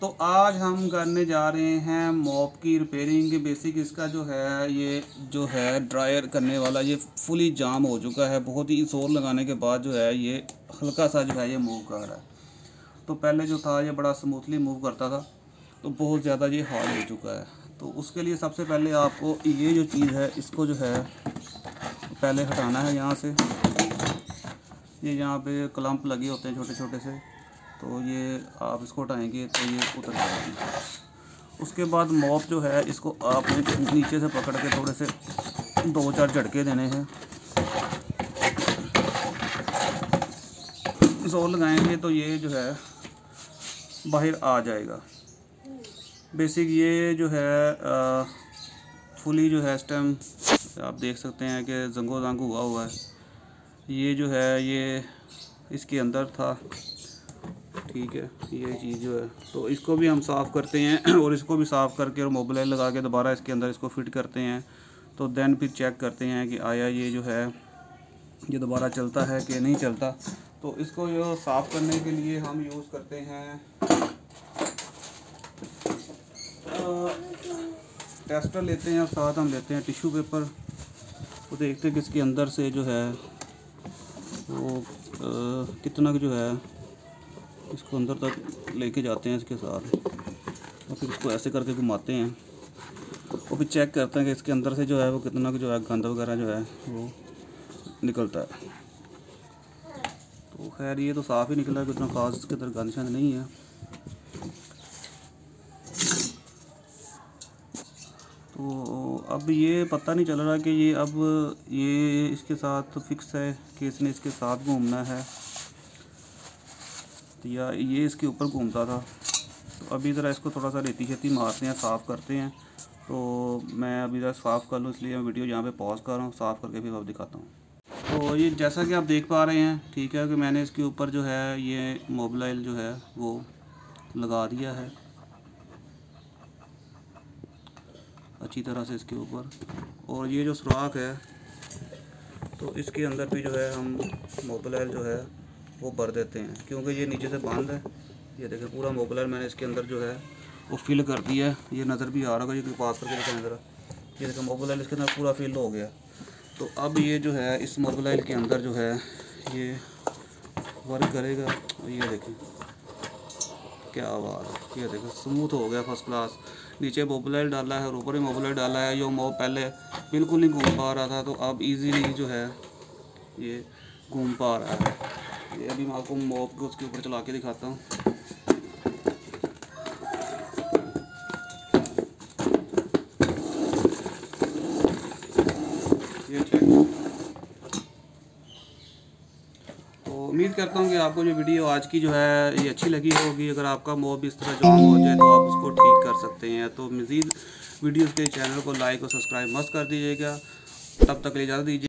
तो आज हम करने जा रहे हैं मॉप की रिपेयरिंग बेसिक इसका जो है, ये जो है ड्रायर करने वाला, ये फुली जाम हो चुका है। बहुत ही ज़ोर लगाने के बाद जो है, ये हल्का सा जो है, ये मूव कर रहा है। तो पहले जो था, ये बड़ा स्मूथली मूव करता था। तो बहुत ज़्यादा ये हार्ड हो चुका है। तो उसके लिए सबसे पहले आपको ये जो चीज़ है, इसको जो है, पहले हटाना है यहाँ से। ये यहाँ पे क्लम्प लगे होते हैं छोटे छोटे से। तो ये आप इसको हटाएँगे तो ये उतर जाएगी। उसके बाद मॉप जो है इसको आपने नीचे से पकड़ के थोड़े से दो चार झटके देने हैं। ज़ोर लगाएँगे तो ये जो है बाहर आ जाएगा। बेसिक ये जो है आ, फुली जो है स्टेम आप देख सकते हैं कि जंगो जंग हुआ हुआ है। ये जो है ये इसके अंदर था। ठीक है ये चीज़ जो है। तो इसको भी हम साफ़ करते हैं और इसको भी साफ़ करके और मोबाइल लगा के दोबारा इसके अंदर इसको फिट करते हैं। तो देन फिर चेक करते हैं कि आया ये जो है ये दोबारा चलता है कि नहीं चलता। तो इसको जो साफ़ करने के लिए हम यूज़ करते हैं टेस्टर लेते हैं और साथ हम लेते हैं टिश्यू पेपर वो देखते हैं कि इसके अंदर से जो है वो आ, कितना जो है इसको अंदर तक लेके जाते हैं इसके साथ। और फिर इसको ऐसे करके घुमाते हैं। और फिर चेक करते हैं कि इसके अंदर से जो है वो कितना जो है गंद वगैरह जो है वो निकलता है। तो खैर, ये तो साफ़ ही निकला है कितना खास इसके अंदर गंद शंद नहीं है। तो अब ये पता नहीं चल रहा कि ये अब ये इसके साथ फिक्स है कि इसने इसके साथ घूमना है। या ये इसके ऊपर घूमता था। तो अभी ज़रा इसको थोड़ा सा रेती शेती मारते हैं, साफ़ करते हैं। तो मैं अभी ज़रा साफ़ कर लूँ, इसलिए मैं वीडियो यहाँ पे पॉज कर रहा हूँ, साफ़ करके फिर अब दिखाता हूँ। तो ये जैसा कि आप देख पा रहे हैं, ठीक है कि मैंने इसके ऊपर जो है, ये मोबाइल जो है, वो लगा दिया है। अच्छी तरह से इसके ऊपर। और ये जो सुराख है तो इसके अंदर भी जो है, हम मोबाइल जो है वो भर देते हैं। क्योंकि ये नीचे से बंद है। ये देखें, पूरा मोबाइल मैंने इसके अंदर जो है, वो फिल कर दिया है। ये नज़र भी आ रहा होगा, ये पास करके दिखाएँ ज़रा। ये देखें मोबाइल इसके अंदर पूरा फिल हो गया। तो अब ये जो है, इस मोबलाइल के अंदर जो है, ये वर्क करेगा। और ये देखें, क्या आवाज़ है। ये देखें स्मूथ हो गया फ़र्स्ट क्लास नीचे मोबाइल डाला है और ऊपर ही मोबाइल डाला है। जो मोब पहले बिल्कुल नहीं घूम पा रहा था तो अब ईजीली जो है, ये घूम पा रहा है। ये अभी मैं आपको मॉप को उसके ऊपर चला के दिखाता हूँ। तो उम्मीद करता हूँ कि आपको जो वीडियो आज की जो है, ये अच्छी लगी होगी। अगर आपका मोब इस तरह जाम हो जाए तो आप उसको ठीक कर सकते हैं। तो मज़ीद वीडियोज़ के चैनल को लाइक और सब्सक्राइब मस्त कर दीजिएगा। तब तक ले इजाज़त दीजिए।